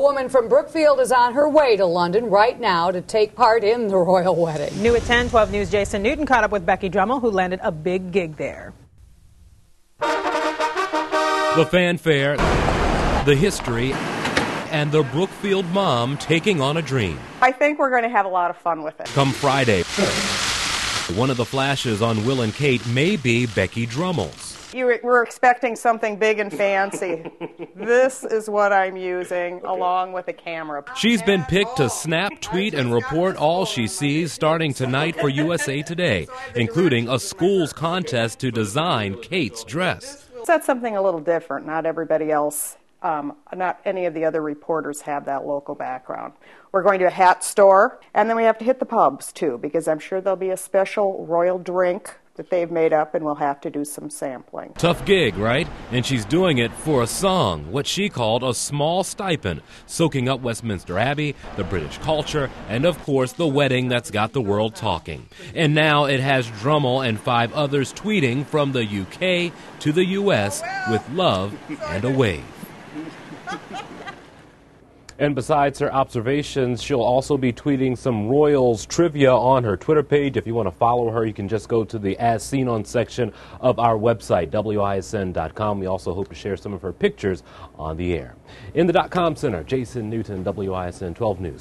woman from Brookfield is on her way to London right now to take part in the royal wedding. New at 10, 12 News, Jason Newton caught up with Becky Druml, who landed a big gig there. The fanfare, the history, and the Brookfield mom taking on a dream. I think we're going to have a lot of fun with it. Come Friday, one of the flashes on Will and Kate may be Becky Druml's. You were expecting something big and fancy. this is what I'm using along with a camera. She's been picked to snap, tweet, and report all she sees starting tonight for USA Today, including a school's contest to design Kate's dress. That's something a little different. Not everybody else um, not any of the other reporters have that local background. We're going to a hat store, and then we have to hit the pubs too, because I'm sure there'll be a special royal drink that they've made up, and we'll have to do some sampling. Tough gig, right? And she's doing it for a song, what she called a small stipend, soaking up Westminster Abbey, the British culture, and of course the wedding that's got the world talking. And now it has Druml and five others tweeting from the UK to the US with love and a wave. And besides her observations, she'll also be tweeting some Royals trivia on her Twitter page. If you want to follow her, you can just go to the As Seen On section of our website, WISN.com. We also hope to share some of her pictures on the air. In the dot com center, Jason Newton, WISN 12 News.